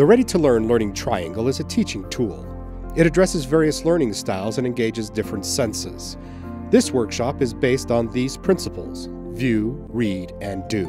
The Ready to Learn Learning Triangle is a teaching tool. It addresses various learning styles and engages different senses. This workshop is based on these principles view, read, and do.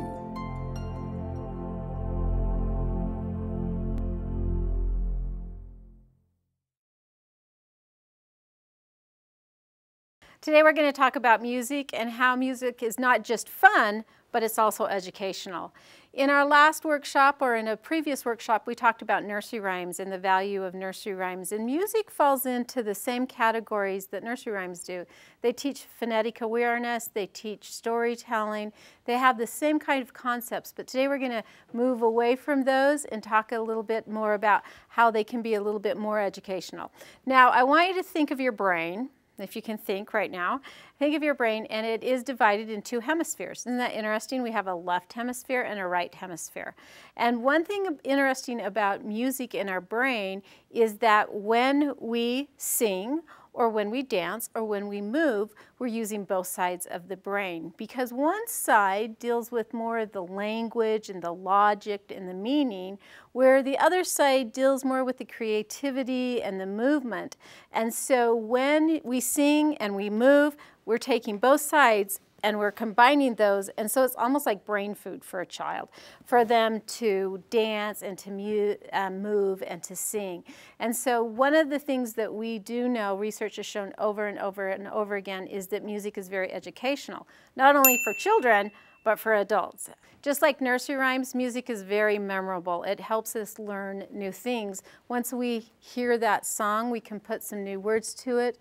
Today we're going to talk about music and how music is not just fun, but it's also educational. In our last workshop or in a previous workshop, we talked about nursery rhymes and the value of nursery rhymes. And music falls into the same categories that nursery rhymes do. They teach phonetic awareness, they teach storytelling, they have the same kind of concepts. But today we're going to move away from those and talk a little bit more about how they can be a little bit more educational. Now, I want you to think of your brain if you can think right now, think of your brain and it is divided in two hemispheres. Isn't that interesting? We have a left hemisphere and a right hemisphere. And one thing interesting about music in our brain is that when we sing or when we dance or when we move, we're using both sides of the brain because one side deals with more of the language and the logic and the meaning, where the other side deals more with the creativity and the movement. And so when we sing and we move, we're taking both sides and we're combining those and so it's almost like brain food for a child for them to dance and to mu uh, move and to sing and so one of the things that we do know research has shown over and over and over again is that music is very educational not only for children but for adults. Just like nursery rhymes, music is very memorable. It helps us learn new things. Once we hear that song, we can put some new words to it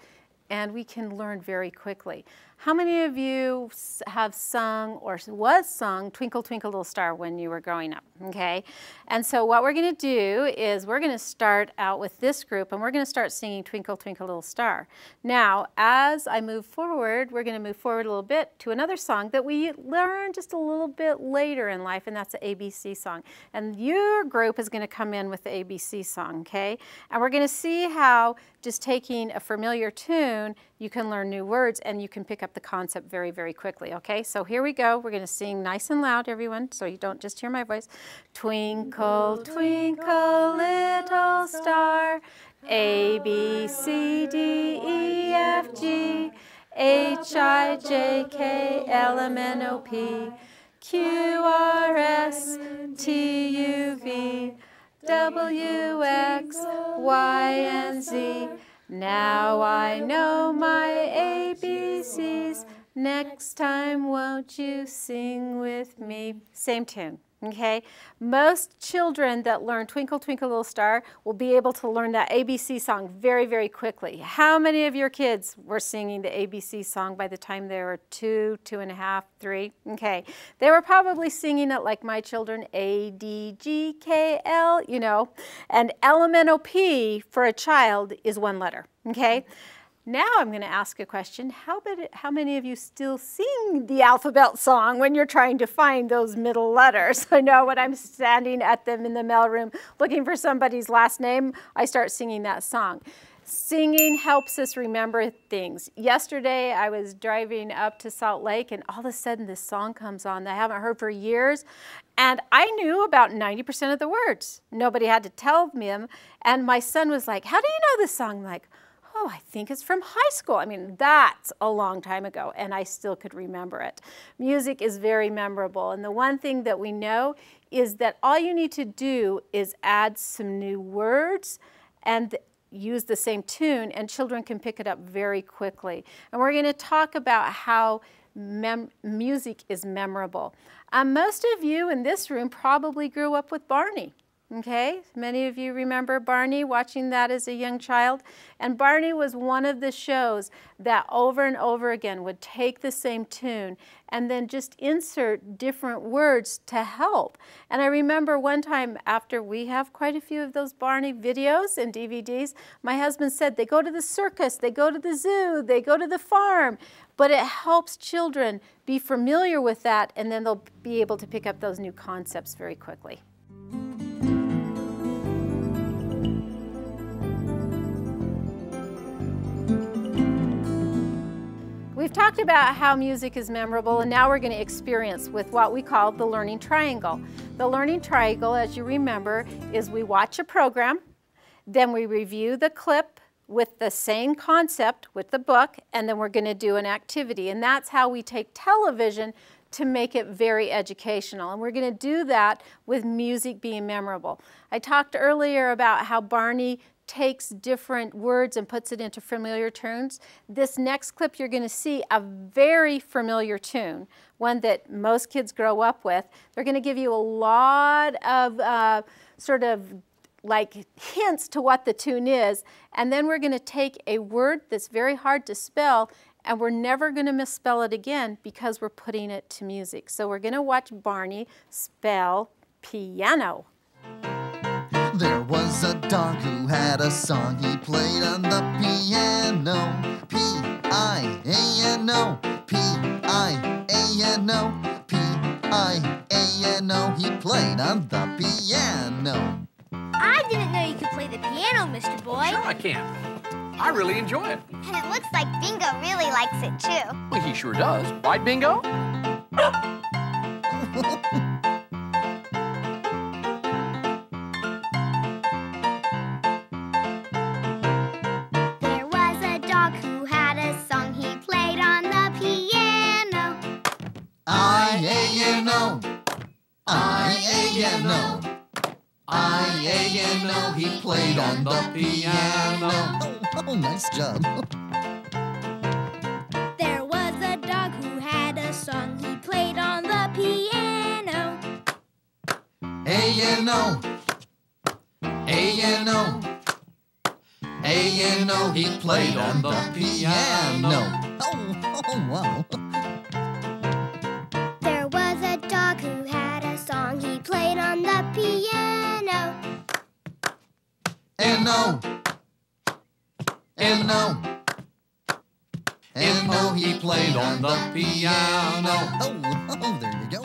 and we can learn very quickly. How many of you have sung or was sung Twinkle Twinkle Little Star when you were growing up, okay? And so what we're gonna do is we're gonna start out with this group and we're gonna start singing Twinkle Twinkle Little Star. Now, as I move forward, we're gonna move forward a little bit to another song that we learn just a little bit later in life and that's the ABC song. And your group is gonna come in with the ABC song, okay? And we're gonna see how just taking a familiar tune, you can learn new words and you can pick up the concept very, very quickly, okay? So here we go. We're going to sing nice and loud, everyone, so you don't just hear my voice. Twinkle, twinkle, little star, A, B, C, D, E, F, G, H, I, J, K, L, M, N, O, P, Q, R, S, T, U, V, W, X, Y, and Z. Now I know my ABCs. Next time, won't you sing with me? Same tune okay? Most children that learn Twinkle Twinkle Little Star will be able to learn that ABC song very, very quickly. How many of your kids were singing the ABC song by the time they were two, two and a half, three? Okay, they were probably singing it like my children, A, D, G, K, L, you know, and L, M, N, O, P for a child is one letter, okay? Now I'm going to ask a question. How, how many of you still sing the alphabet song when you're trying to find those middle letters? I know when I'm standing at them in the mailroom looking for somebody's last name, I start singing that song. Singing helps us remember things. Yesterday, I was driving up to Salt Lake, and all of a sudden, this song comes on that I haven't heard for years. And I knew about 90% of the words. Nobody had to tell me them. And my son was like, How do you know this song? I'm like, oh, I think it's from high school. I mean, that's a long time ago, and I still could remember it. Music is very memorable, and the one thing that we know is that all you need to do is add some new words and use the same tune, and children can pick it up very quickly. And we're going to talk about how music is memorable. Um, most of you in this room probably grew up with Barney. Okay, many of you remember Barney watching that as a young child. And Barney was one of the shows that over and over again would take the same tune and then just insert different words to help. And I remember one time after we have quite a few of those Barney videos and DVDs, my husband said they go to the circus, they go to the zoo, they go to the farm. But it helps children be familiar with that and then they'll be able to pick up those new concepts very quickly. We've talked about how music is memorable and now we're going to experience with what we call the learning triangle. The learning triangle, as you remember, is we watch a program, then we review the clip with the same concept with the book, and then we're going to do an activity. And that's how we take television to make it very educational. And we're going to do that with music being memorable. I talked earlier about how Barney takes different words and puts it into familiar tunes. This next clip you're going to see a very familiar tune, one that most kids grow up with. They're going to give you a lot of uh, sort of like hints to what the tune is, and then we're going to take a word that's very hard to spell and we're never going to misspell it again because we're putting it to music. So we're going to watch Barney spell piano. There was a dog who had a song he played on the piano. P-I-A-N-O, P-I-A-N-O, P-I-A-N-O. He played on the piano. I didn't know you could play the piano, Mr. Boy. Sure I can. I really enjoy it. And it looks like Bingo really likes it, too. Well, he sure does. Right, Bingo? I-A-N-O, I-A-N-O. He played on the piano. Oh, oh nice job. There was a dog who had a song he played on the piano. A-N-O, A-N-O, A-N-O. He played on the piano. Oh, oh wow. On no, and N-O, N-O, N-O. He played on the piano. Oh, oh, there you go.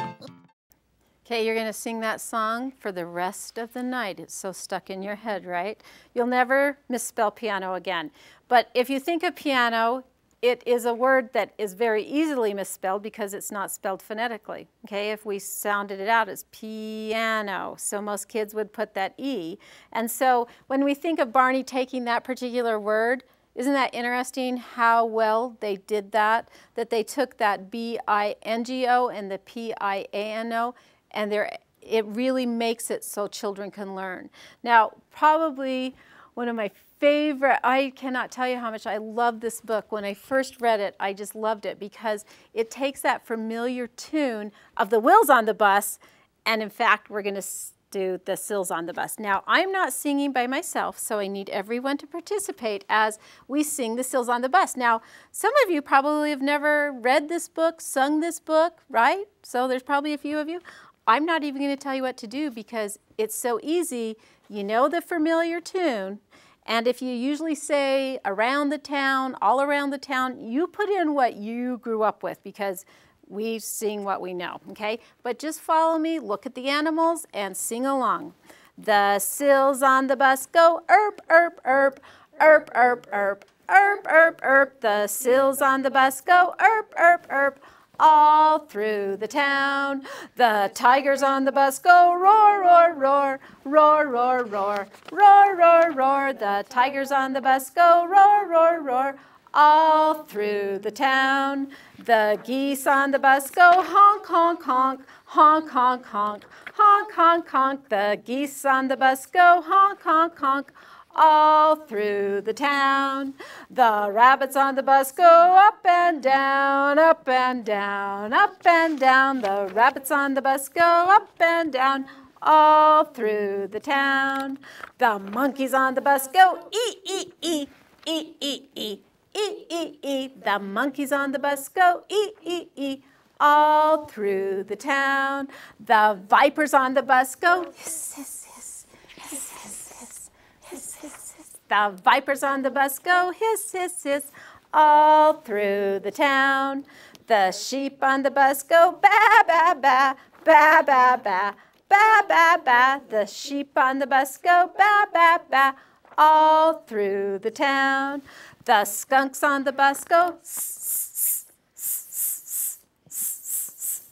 Okay, you're going to sing that song for the rest of the night. It's so stuck in your head, right? You'll never misspell piano again. But if you think of piano, it is a word that is very easily misspelled because it's not spelled phonetically. Okay, if we sounded it out as piano, so most kids would put that E. And so when we think of Barney taking that particular word, isn't that interesting how well they did that? That they took that B-I-N-G-O and the P-I-A-N-O and it really makes it so children can learn. Now, probably one of my favorite, I cannot tell you how much I love this book. When I first read it, I just loved it because it takes that familiar tune of the wheels on the bus, and in fact, we're going to do the seals on the bus. Now, I'm not singing by myself, so I need everyone to participate as we sing the seals on the bus. Now, some of you probably have never read this book, sung this book, right? So there's probably a few of you. I'm not even going to tell you what to do because it's so easy. You know the familiar tune, and if you usually say around the town, all around the town, you put in what you grew up with because we sing what we know, okay? But just follow me, look at the animals, and sing along. The seals on the bus go erp, erp, erp, erp, erp, erp, erp, erp, erp. The seals on the bus go erp, erp, erp all through the town. The tigers on the bus go roar, roar, roar, roar, roar, roar, roar, roar, roar. The tigers on the bus go roar, roar, roar, all through the town. The geese on the bus go honk, honk, honk, honk, honk, honk, honk, honk, honk. The geese on the bus go honk, honk, honk, all through the town. The rabbits on the bus go up and down, up and down, up and down. The rabbits on the bus go up and down, all through the town. The monkeys on the bus go ee, ee, ee, ee, ee, ee, ee, ee, ee. The monkeys on the bus go ee, ee, ee, all through the town. The vipers on the bus go hiss, hiss, hiss, hiss, hiss, hiss, hiss. The vipers on the bus go hiss, hiss, hiss, all through the town. The sheep on the bus go ba, ba, ba, ba, ba, ba, ba, ba, ba. The sheep on the bus go ba, ba, ba, all through the town. The skunks on the bus go s,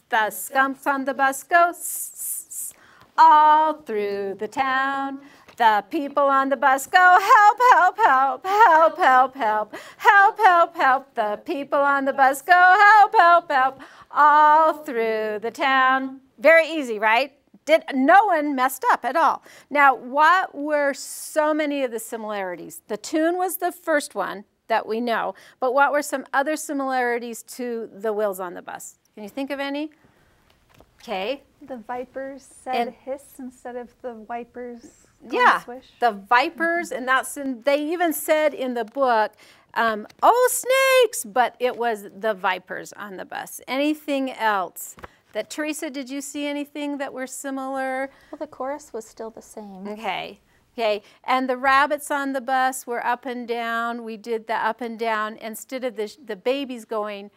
The skunks on the bus go all through the town. The people on the bus go help, help, help, help, help, help, help, help, help. The people on the bus go help, help, help, all through the town. Very easy, right? Did, no one messed up at all. Now, what were so many of the similarities? The tune was the first one that we know, but what were some other similarities to the wheels on the bus? Can you think of any? Okay. The vipers said And- hiss instead of the wipers. Yeah, Swish. the vipers, and that's in, they even said in the book, um, "Oh snakes," but it was the vipers on the bus. Anything else? That Teresa, did you see anything that were similar? Well, the chorus was still the same. Okay. Okay, and the rabbits on the bus were up and down. We did the up and down instead of the the babies going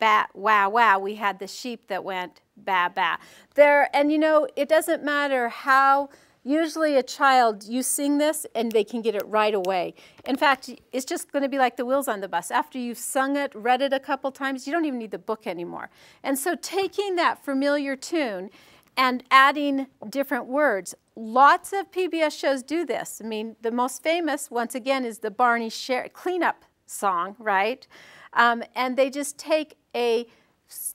bat wow wow. We had the sheep that went ba ba. There and you know it doesn't matter how. Usually a child, you sing this and they can get it right away. In fact, it's just going to be like the wheels on the bus. After you've sung it, read it a couple times, you don't even need the book anymore. And so taking that familiar tune and adding different words. Lots of PBS shows do this. I mean, the most famous, once again, is the Barney Share cleanup song, right? Um, and they just take a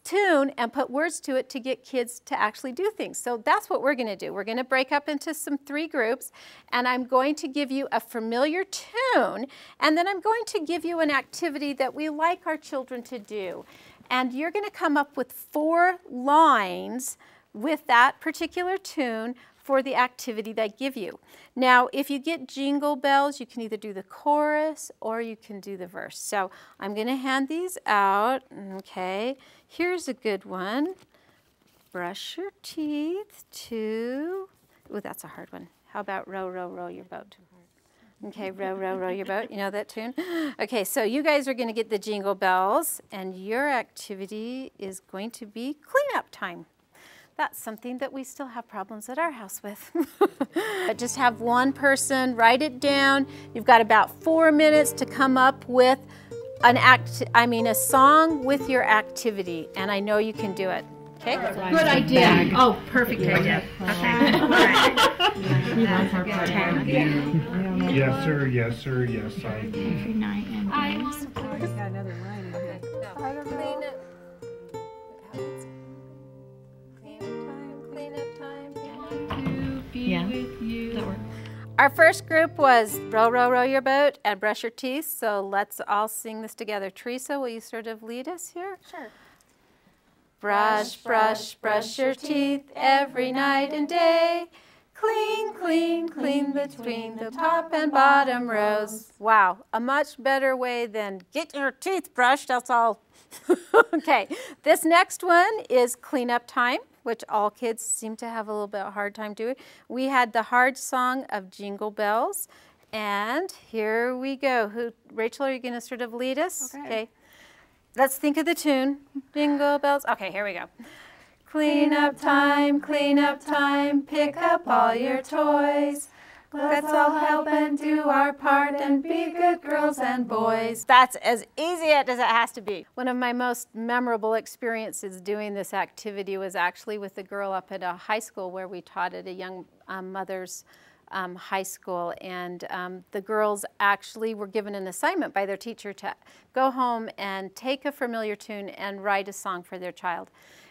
tune and put words to it to get kids to actually do things. So that's what we're going to do. We're going to break up into some three groups, and I'm going to give you a familiar tune, and then I'm going to give you an activity that we like our children to do. And you're going to come up with four lines with that particular tune for the activity they give you. Now, if you get jingle bells, you can either do the chorus or you can do the verse. So I'm going to hand these out. Okay, here's a good one. Brush your teeth to. oh, that's a hard one. How about row, row, row your boat? Okay, row, row, row your boat. You know that tune? Okay, so you guys are going to get the jingle bells, and your activity is going to be cleanup time. That's something that we still have problems at our house with. but just have one person write it down. You've got about four minutes to come up with an act, I mean, a song with your activity, and I know you can do it. Okay? Good idea. Oh, perfect idea. Yes, sir, yes, sir, yes, I. Every night and Yeah. That works. Our first group was row, row, row your boat and brush your teeth. So let's all sing this together. Teresa, will you sort of lead us here? Sure. Brush, brush, brush your teeth every night and day. Clean, clean, clean between the top and bottom rows. Wow, a much better way than get your teeth brushed. That's all. okay, this next one is cleanup time, which all kids seem to have a little bit of a hard time doing. We had the hard song of Jingle Bells. And here we go. Who, Rachel, are you going to sort of lead us? Okay. Let's think of the tune. Jingle bells. Okay, here we go. Clean up time, clean up time, pick up all your toys. Let's all help and do our part and be good girls and boys. That's as easy as it has to be. One of my most memorable experiences doing this activity was actually with a girl up at a high school where we taught at a young um, mother's um, high school, and um, the girls actually were given an assignment by their teacher to go home and take a familiar tune and write a song for their child.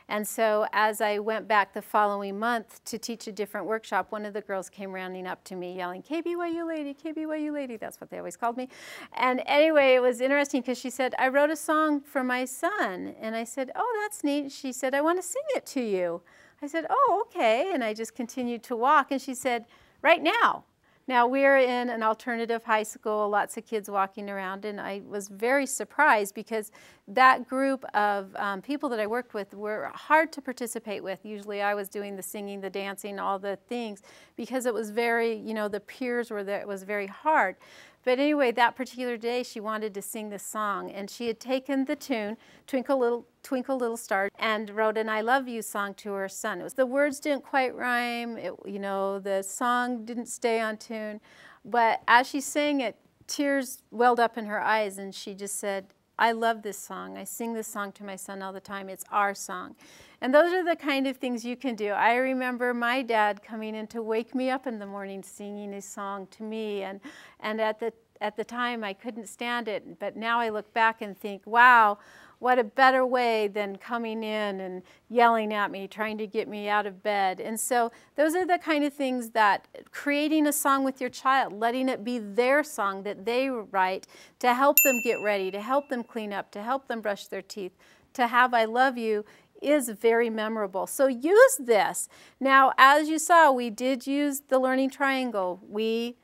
And so, as I went back the following month to teach a different workshop, one of the girls came rounding up to me yelling, KBYU lady, KBYU lady. That's what they always called me. And anyway, it was interesting because she said, I wrote a song for my son. And I said, Oh, that's neat. She said, I want to sing it to you. I said, Oh, okay. And I just continued to walk. And she said, Right now. Now, we're in an alternative high school, lots of kids walking around, and I was very surprised because that group of um, people that I worked with were hard to participate with. Usually I was doing the singing, the dancing, all the things, because it was very, you know, the peers were there, it was very hard. But anyway, that particular day, she wanted to sing this song, and she had taken the tune, Twinkle Little, Twinkle Little Star, and wrote an I Love You song to her son. It was, the words didn't quite rhyme, it, you know, the song didn't stay on tune, but as she sang it, tears welled up in her eyes, and she just said, I love this song. I sing this song to my son all the time. It's our song. And those are the kind of things you can do. I remember my dad coming in to wake me up in the morning singing his song to me. And, and at, the, at the time, I couldn't stand it. But now I look back and think, wow, what a better way than coming in and yelling at me, trying to get me out of bed. And so those are the kind of things that creating a song with your child, letting it be their song that they write to help them get ready, to help them clean up, to help them brush their teeth, to have I love you is very memorable. So use this. Now, as you saw, we did use the learning triangle. We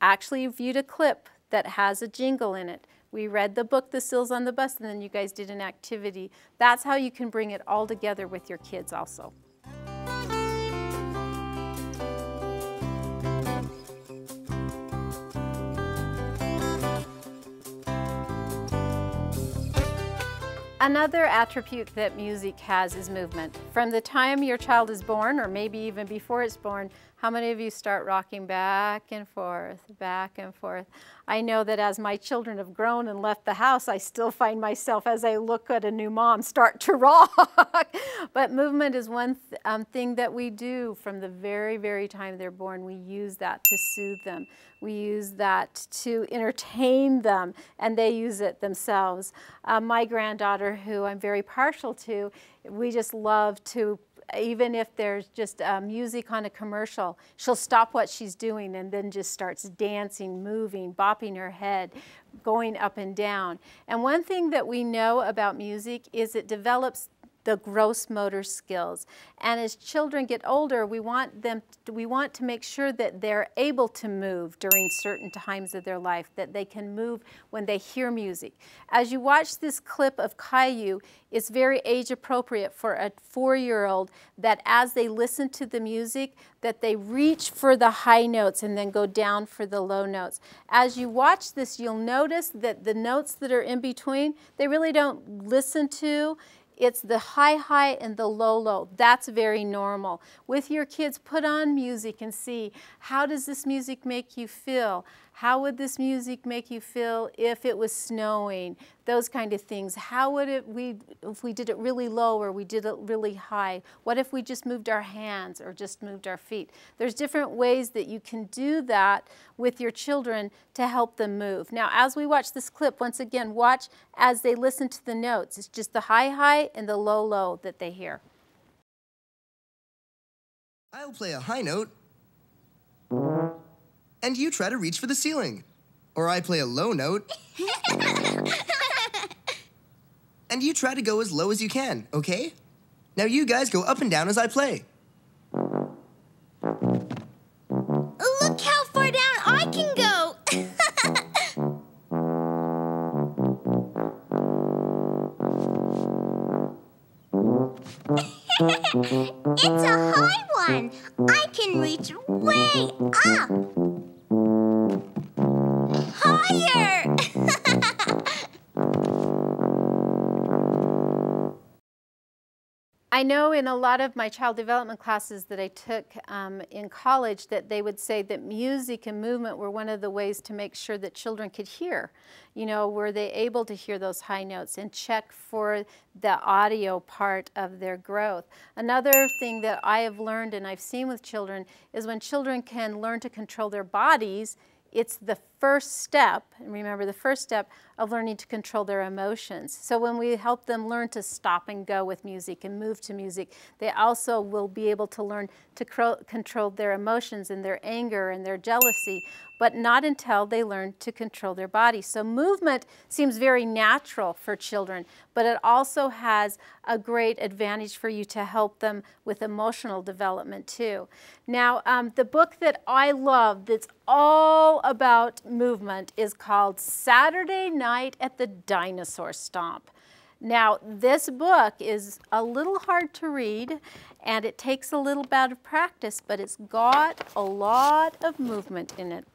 actually viewed a clip that has a jingle in it. We read the book, The Seals on the Bus, and then you guys did an activity. That's how you can bring it all together with your kids also. Another attribute that music has is movement. From the time your child is born, or maybe even before it's born, how many of you start rocking back and forth, back and forth? I know that as my children have grown and left the house, I still find myself, as I look at a new mom, start to rock. but movement is one th um, thing that we do from the very, very time they're born. We use that to soothe them. We use that to entertain them, and they use it themselves. Uh, my granddaughter, who I'm very partial to, we just love to even if there's just uh, music on a commercial, she'll stop what she's doing and then just starts dancing, moving, bopping her head, going up and down. And one thing that we know about music is it develops the gross motor skills. And as children get older, we want them to, we want to make sure that they're able to move during certain times of their life, that they can move when they hear music. As you watch this clip of Caillou, it's very age appropriate for a four-year-old that as they listen to the music, that they reach for the high notes and then go down for the low notes. As you watch this, you'll notice that the notes that are in between, they really don't listen to it's the high high and the low low. That's very normal. With your kids, put on music and see how does this music make you feel? How would this music make you feel if it was snowing? Those kind of things. How would it we if we did it really low or we did it really high? What if we just moved our hands or just moved our feet? There's different ways that you can do that with your children to help them move. Now, as we watch this clip, once again, watch as they listen to the notes. It's just the high high and the low low that they hear. I'll play a high note and you try to reach for the ceiling. Or I play a low note. and you try to go as low as you can, okay? Now you guys go up and down as I play. Look how far down I can go. it's a high one. I can reach way up. I know in a lot of my child development classes that I took um, in college that they would say that music and movement were one of the ways to make sure that children could hear. You know, were they able to hear those high notes and check for the audio part of their growth. Another thing that I have learned and I've seen with children is when children can learn to control their bodies, it's the first step, and remember the first step of learning to control their emotions. So when we help them learn to stop and go with music and move to music, they also will be able to learn to control their emotions and their anger and their jealousy, but not until they learn to control their body. So movement seems very natural for children, but it also has a great advantage for you to help them with emotional development too. Now, um, the book that I love that's all about movement is called Saturday Night at the Dinosaur Stomp. Now, this book is a little hard to read and it takes a little bit of practice, but it's got a lot of movement in it.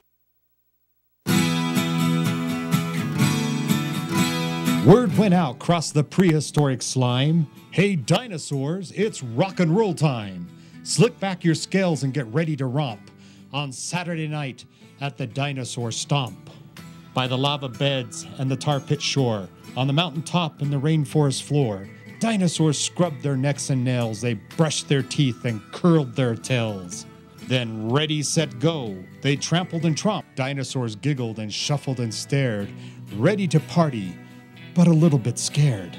Word went out across the prehistoric slime. Hey, dinosaurs, it's rock and roll time. Slick back your scales and get ready to romp on Saturday night at the Dinosaur Stomp. By the lava beds and the tar pit shore, On the mountain top and the rainforest floor, dinosaurs scrubbed their necks and nails, they brushed their teeth and curled their tails. Then, ready, set, go, they trampled and tromped. Dinosaurs giggled and shuffled and stared, ready to party, but a little bit scared.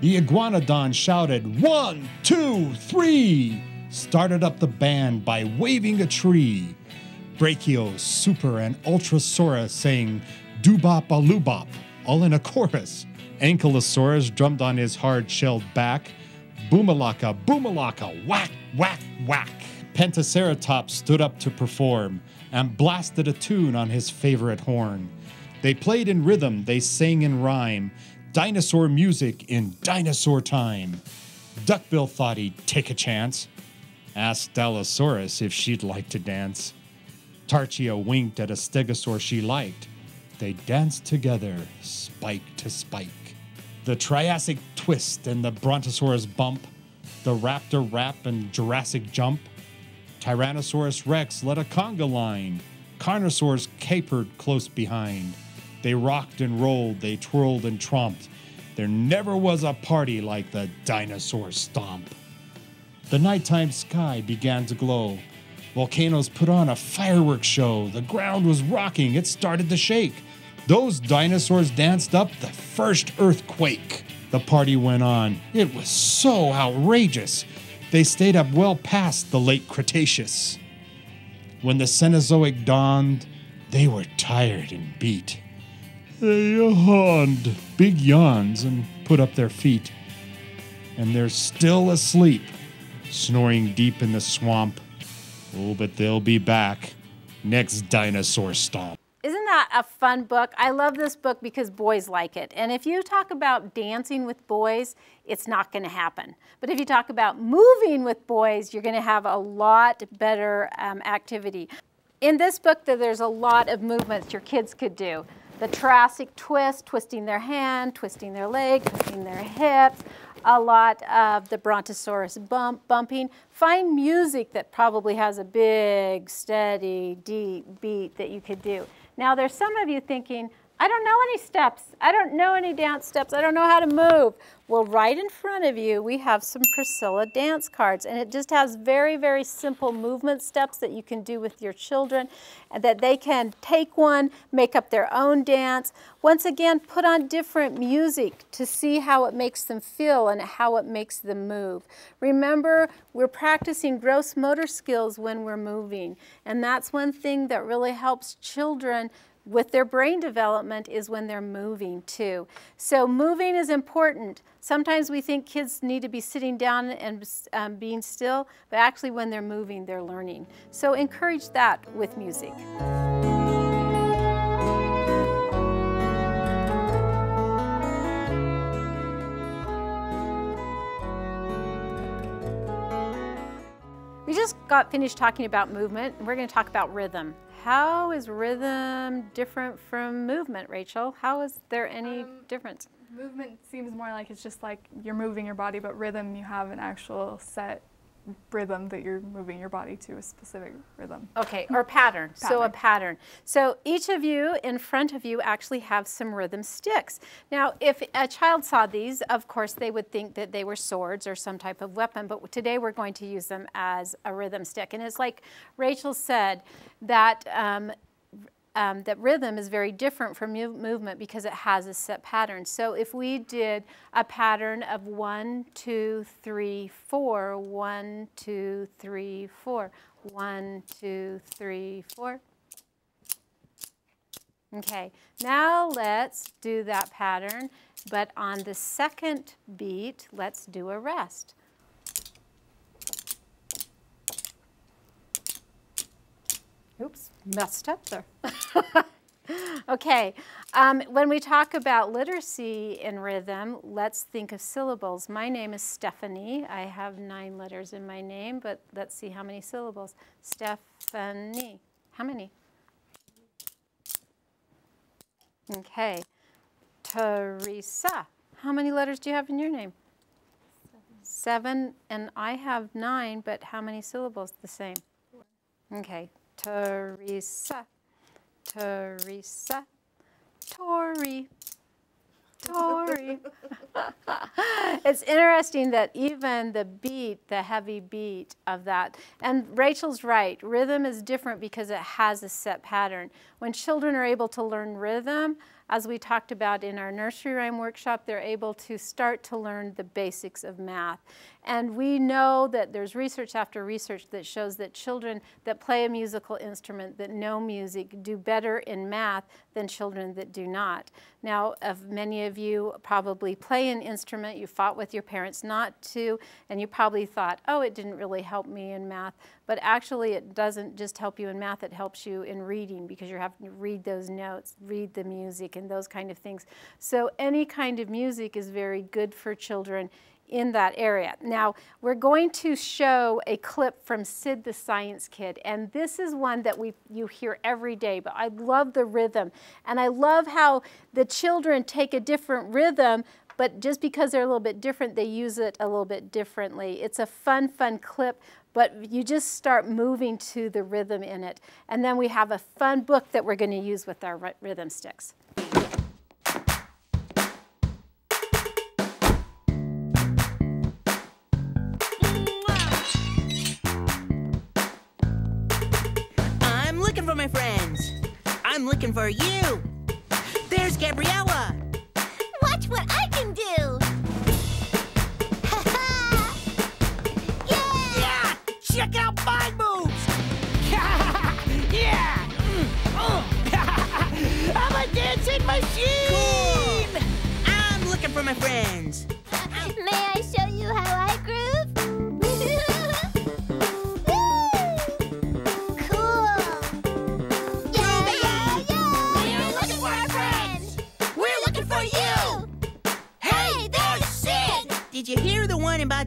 The iguanodon shouted, One, two, three! Started up the band by waving a tree. Brachio, Super, and Ultrasaurus sang Doobop a Loobop, all in a chorus. Ankylosaurus drummed on his hard shelled back. Boomalaka, boomalaka, whack, whack, whack. Pentaceratops stood up to perform and blasted a tune on his favorite horn. They played in rhythm, they sang in rhyme, dinosaur music in dinosaur time. Duckbill thought he'd take a chance. Asked Allosaurus if she'd like to dance. Tarchia winked at a stegosaur she liked. They danced together, spike to spike. The Triassic twist and the Brontosaurus bump, the Raptor rap and Jurassic jump. Tyrannosaurus Rex led a conga line. Carnosaurs capered close behind. They rocked and rolled, they twirled and tromped. There never was a party like the dinosaur stomp. The nighttime sky began to glow. Volcanoes put on a fireworks show. The ground was rocking, it started to shake. Those dinosaurs danced up the first earthquake. The party went on. It was so outrageous. They stayed up well past the late Cretaceous. When the Cenozoic dawned, they were tired and beat. They yawned big yawns and put up their feet. And they're still asleep, snoring deep in the swamp. Oh, but they'll be back. Next dinosaur stomp. Isn't that a fun book? I love this book because boys like it. And if you talk about dancing with boys, it's not going to happen. But if you talk about moving with boys, you're going to have a lot better um, activity. In this book, there's a lot of movements your kids could do. The Triassic twist, twisting their hand, twisting their leg, twisting their hips, a lot of the Brontosaurus bump, bumping. Find music that probably has a big, steady, deep beat that you could do. Now there's some of you thinking, I don't know any steps. I don't know any dance steps. I don't know how to move. Well, right in front of you, we have some Priscilla dance cards, and it just has very, very simple movement steps that you can do with your children, and that they can take one, make up their own dance. Once again, put on different music to see how it makes them feel and how it makes them move. Remember, we're practicing gross motor skills when we're moving, and that's one thing that really helps children with their brain development is when they're moving too. So moving is important. Sometimes we think kids need to be sitting down and um, being still, but actually when they're moving, they're learning. So encourage that with music. We just got finished talking about movement, and we're going to talk about rhythm. How is rhythm different from movement, Rachel? How is there any um, difference? Movement seems more like it's just like you're moving your body, but rhythm, you have an actual set rhythm that you're moving your body to a specific rhythm. Okay, or pattern. pattern. So a pattern. So each of you in front of you actually have some rhythm sticks. Now, if a child saw these, of course, they would think that they were swords or some type of weapon, but today we're going to use them as a rhythm stick. And it's like Rachel said, that um, um, that rhythm is very different from movement because it has a set pattern. So if we did a pattern of one, two, three, four, one, two, three, four, one, two, three, four. Okay, now let's do that pattern, but on the second beat, let's do a rest. Oops, messed up there. okay, um, when we talk about literacy in rhythm, let's think of syllables. My name is Stephanie. I have nine letters in my name, but let's see how many syllables. Stephanie. How many? Okay. Teresa. How many letters do you have in your name? Seven. Seven, and I have nine, but how many syllables? The same. Okay. Teresa, Teresa, Tori, Tori. it's interesting that even the beat, the heavy beat of that, and Rachel's right, rhythm is different because it has a set pattern. When children are able to learn rhythm, as we talked about in our nursery rhyme workshop, they're able to start to learn the basics of math. And we know that there's research after research that shows that children that play a musical instrument, that know music, do better in math than children that do not. Now, of many of you probably play an instrument, you fought with your parents not to, and you probably thought, oh, it didn't really help me in math. But actually, it doesn't just help you in math, it helps you in reading because you're having to read those notes, read the music, and those kind of things. So any kind of music is very good for children in that area. Now, we're going to show a clip from Sid the Science Kid, and this is one that we you hear every day, but I love the rhythm. And I love how the children take a different rhythm, but just because they're a little bit different, they use it a little bit differently. It's a fun, fun clip, but you just start moving to the rhythm in it. And then we have a fun book that we're going to use with our rhythm sticks. Looking for you. There's Gabriella.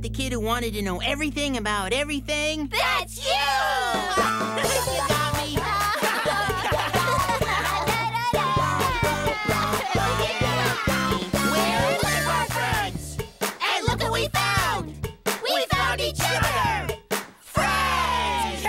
The the kid who wanted to know everything about everything? That's you! you got me. We're our friends. And look what we found. We, we found each other. Friends.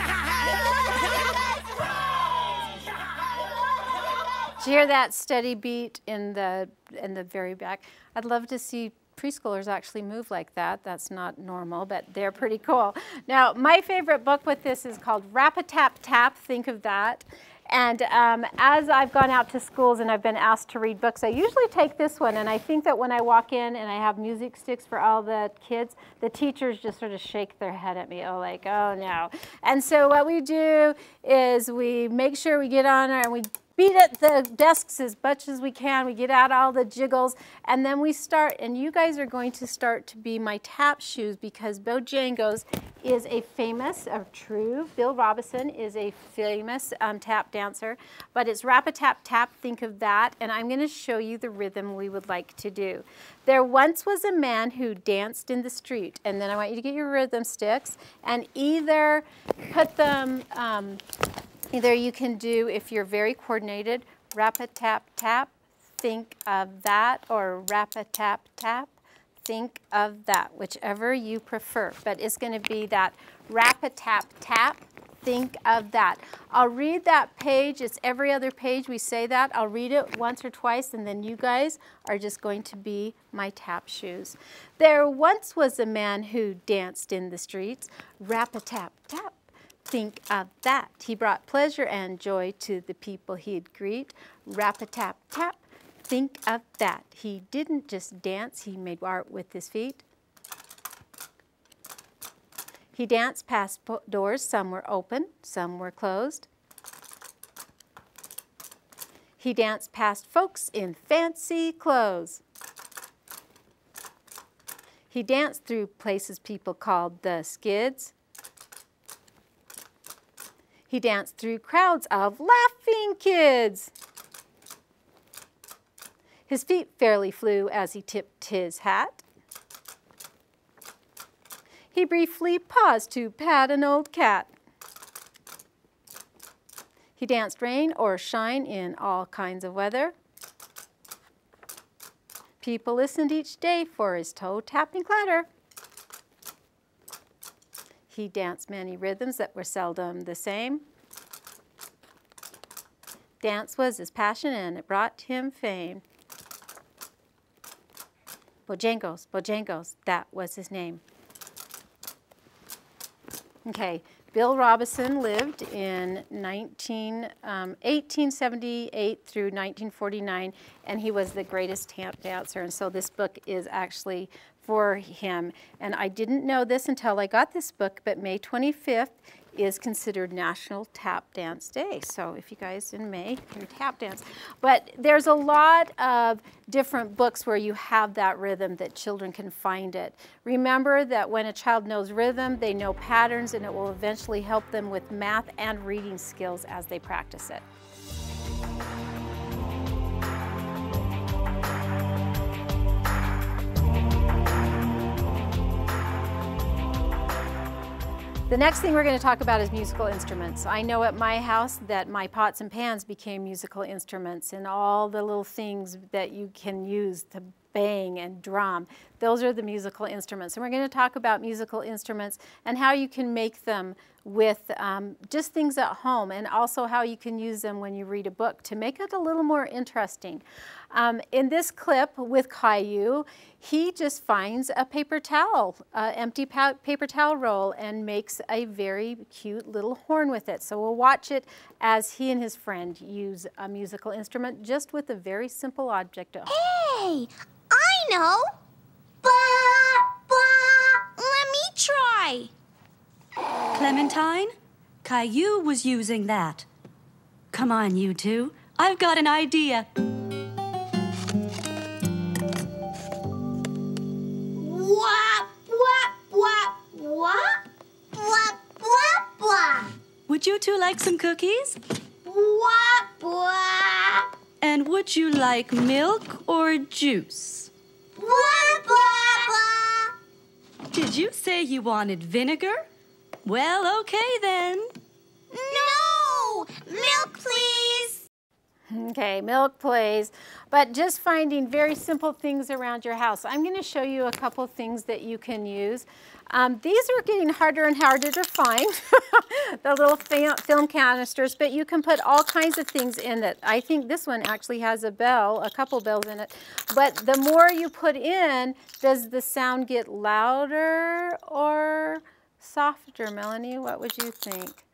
Did you hear that steady beat in the in the very back? I'd love to see preschoolers actually move like that. That's not normal, but they're pretty cool. Now, my favorite book with this is called Rap-a-Tap Tap, think of that. And um, as I've gone out to schools and I've been asked to read books, I usually take this one. And I think that when I walk in and I have music sticks for all the kids, the teachers just sort of shake their head at me, oh, like, oh no. And so what we do is we make sure we get on and we beat at the desks as much as we can. We get out all the jiggles, and then we start, and you guys are going to start to be my tap shoes because Bojangles is a famous, or true, Bill Robinson is a famous um, tap dancer, but it's rap-a-tap tap, think of that, and I'm going to show you the rhythm we would like to do. There once was a man who danced in the street, and then I want you to get your rhythm sticks and either put them um, Either you can do, if you're very coordinated, rap-a-tap-tap, think of that, or rap-a-tap-tap, think of that, whichever you prefer. But it's going to be that rap-a-tap-tap, think of that. I'll read that page. It's every other page we say that. I'll read it once or twice, and then you guys are just going to be my tap shoes. There once was a man who danced in the streets, rap-a-tap-tap, Think of that. He brought pleasure and joy to the people he'd greet. Rap-a-tap tap. Think of that. He didn't just dance, he made art with his feet. He danced past doors, some were open, some were closed. He danced past folks in fancy clothes. He danced through places people called the skids. He danced through crowds of laughing kids. His feet fairly flew as he tipped his hat. He briefly paused to pat an old cat. He danced rain or shine in all kinds of weather. People listened each day for his toe tapping clatter. He danced many rhythms that were seldom the same. Dance was his passion and it brought him fame. Bojangles, Bojangles, that was his name. Okay, Bill Robinson lived in 19, um, 1878 through 1949, and he was the greatest tap dancer. And so this book is actually for him. And I didn't know this until I got this book, but May 25th is considered National Tap Dance Day. So if you guys in May, you tap dance. But there's a lot of different books where you have that rhythm that children can find it. Remember that when a child knows rhythm, they know patterns and it will eventually help them with math and reading skills as they practice it. The next thing we're going to talk about is musical instruments. I know at my house that my pots and pans became musical instruments and all the little things that you can use to bang and drum. Those are the musical instruments. And we're going to talk about musical instruments and how you can make them with um, just things at home and also how you can use them when you read a book to make it a little more interesting. Um, in this clip with Caillou, he just finds a paper towel, uh, empty pa paper towel roll, and makes a very cute little horn with it. So we'll watch it as he and his friend use a musical instrument just with a very simple object. Hey, I know. Blah, blah. Let me try. Clementine, Caillou was using that. Come on, you two. I've got an idea. Wah, wah, wah, wah, wah, wah, wah. Would you two like some cookies? Wah, wah. And would you like milk or juice? Did you say you wanted vinegar? Well, okay then. No! Milk, please! Okay, milk, please. But just finding very simple things around your house. I'm going to show you a couple things that you can use. Um, these are getting harder and harder to find, the little film canisters, but you can put all kinds of things in it. I think this one actually has a bell, a couple bells in it. But the more you put in, does the sound get louder or softer, Melanie? What would you think?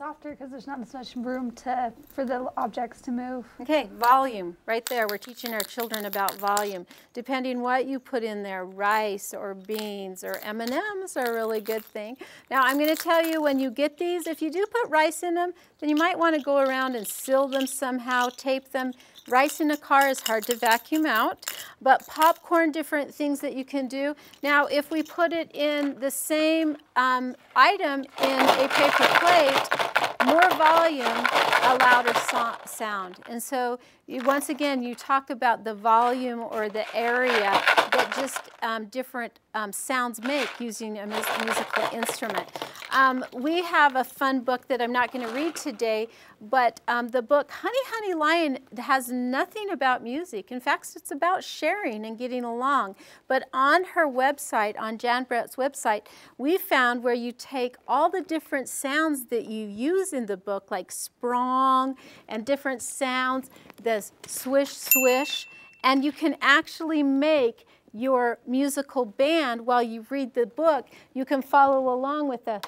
Softer because there's not as much room to for the objects to move. Okay, volume, right there. We're teaching our children about volume. Depending what you put in there, rice or beans or M&Ms are a really good thing. Now, I'm going to tell you when you get these, if you do put rice in them, then you might want to go around and seal them somehow, tape them. Rice in a car is hard to vacuum out, but popcorn, different things that you can do. Now, if we put it in the same um, item in a paper plate, more volume, a louder so sound. And so once again, you talk about the volume or the area that just um, different um, sounds make using a mus musical instrument. Um, we have a fun book that I'm not going to read today, but um, the book Honey Honey Lion has nothing about music. In fact, it's about sharing and getting along. But on her website, on Jan Brett's website, we found where you take all the different sounds that you use in the book, like sprong and different sounds, the swish, swish, and you can actually make your musical band while you read the book. You can follow along with a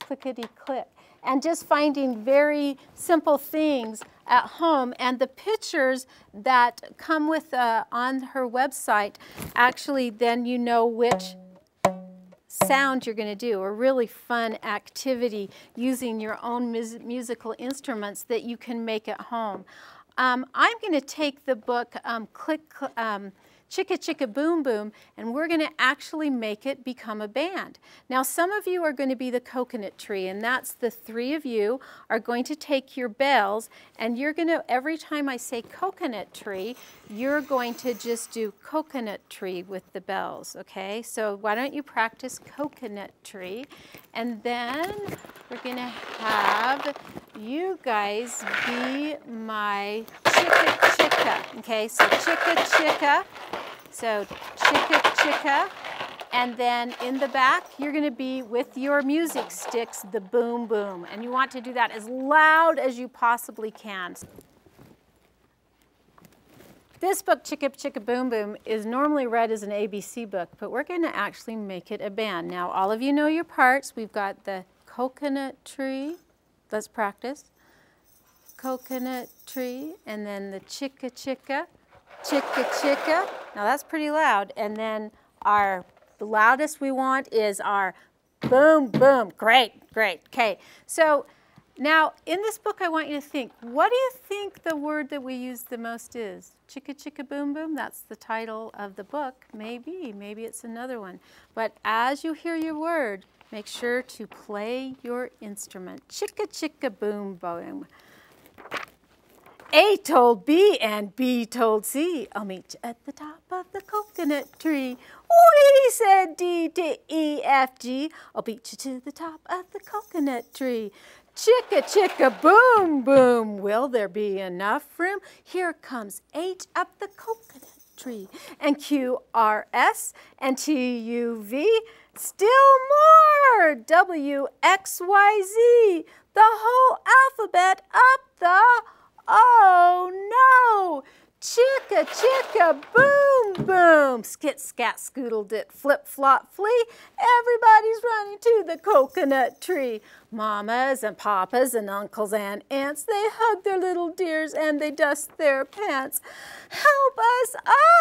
clickety click and just finding very simple things at home. And the pictures that come with uh, on her website, actually then you know which sound you're going to do, a really fun activity using your own mus musical instruments that you can make at home. Um, I'm going to take the book um, Click, um, Chicka Chicka Boom Boom, and we're going to actually make it become a band. Now, some of you are going to be the coconut tree, and that's the three of you are going to take your bells, and you're going to, every time I say coconut tree, you're going to just do coconut tree with the bells, okay? So why don't you practice coconut tree, and then we're going to have you guys be my chicka chicka, okay? So chicka chicka, so chicka chicka, and then in the back, you're gonna be with your music sticks, the boom boom. And you want to do that as loud as you possibly can. This book, Chicka Chicka Boom Boom, is normally read as an ABC book, but we're going to actually make it a band. Now, all of you know your parts. We've got the coconut tree. Let's practice. Coconut tree, and then the chicka chicka, chicka chicka. Now that's pretty loud. And then our the loudest we want is our boom boom. Great, great. Okay. So now, in this book, I want you to think, what do you think the word that we use the most is? Chicka Chicka Boom Boom, that's the title of the book. Maybe, maybe it's another one. But as you hear your word, make sure to play your instrument. Chicka Chicka Boom Boom. A told B and B told C, I'll meet you at the top of the coconut tree. We said D to E, F, G, I'll beat you to the top of the coconut tree. Chicka, chicka, boom, boom. Will there be enough room? Here comes H up the coconut tree. And Q, R, S, and T, U, V. Still more. W, X, Y, Z. The whole alphabet up the, oh no. Chicka, chicka, boom, boom. Skit, scat, scoodle, dit, flip, flop, flee. Everybody's running to the coconut tree. Mamas and papas and uncles and aunts, they hug their little dears and they dust their pants. Help us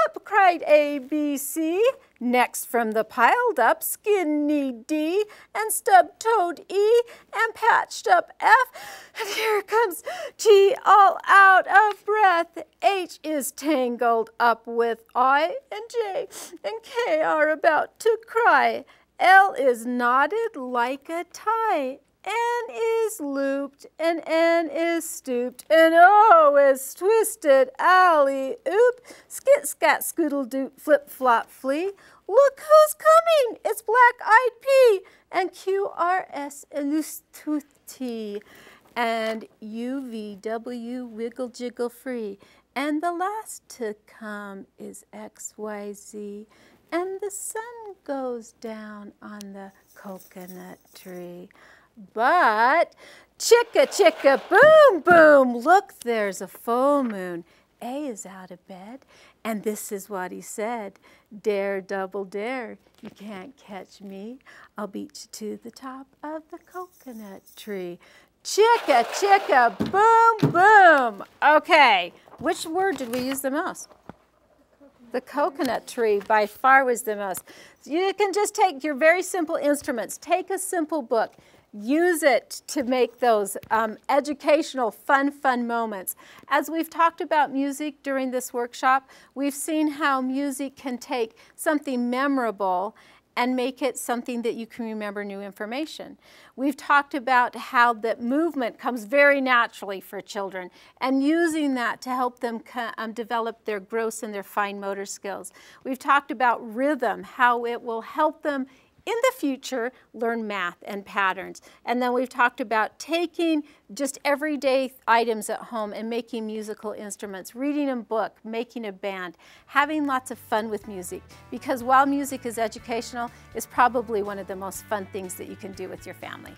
up, cried ABC. Next from the piled up skinny D and stub-toed E and patched up F. And here comes T all out of breath. H is tangled up with I and J and K are about to cry. L is knotted like a tie. N is looped, and N is stooped, and O is twisted, alley, oop, skit, scat, scoodle, doop, flip, flop, flee. Look who's coming! It's Black-Eyed P and QRS T and UVW wiggle jiggle free. And the last to come is XYZ. And the sun goes down on the coconut tree. But chicka chicka boom boom, look, there's a full moon. A is out of bed, and this is what he said Dare, double dare, you can't catch me. I'll beat you to the top of the coconut tree. Chicka chicka boom boom. Okay, which word did we use the most? The coconut tree by far was the most. You can just take your very simple instruments, take a simple book, use it to make those um, educational, fun, fun moments. As we've talked about music during this workshop, we've seen how music can take something memorable and make it something that you can remember new information. We've talked about how that movement comes very naturally for children and using that to help them um, develop their gross and their fine motor skills. We've talked about rhythm, how it will help them in the future learn math and patterns. And then we've talked about taking just everyday items at home and making musical instruments, reading a book, making a band, having lots of fun with music. Because while music is educational, it's probably one of the most fun things that you can do with your family.